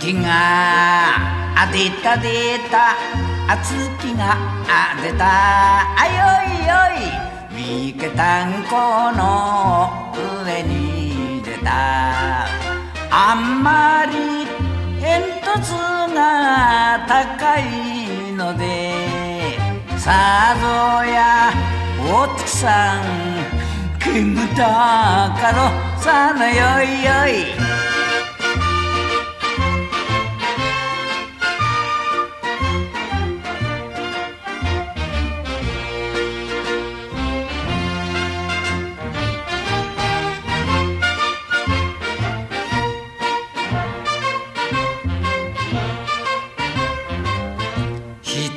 日があ出た出た。あ月があ出た。あよいよい。三毛たんこの上に出た。あんまり煙突が高いのでさぞやお月さん煙たかろ。さのよいよい。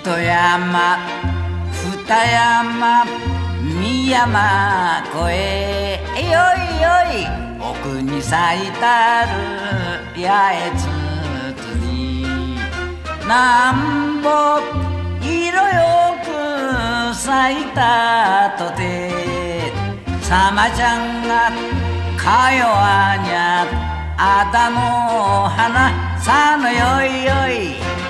一山二山三山越え。よいよい奥に咲いたる八重つに。なんぼ色よく咲いたとてさまちゃんがかよわにゃあたの花さのよいよい。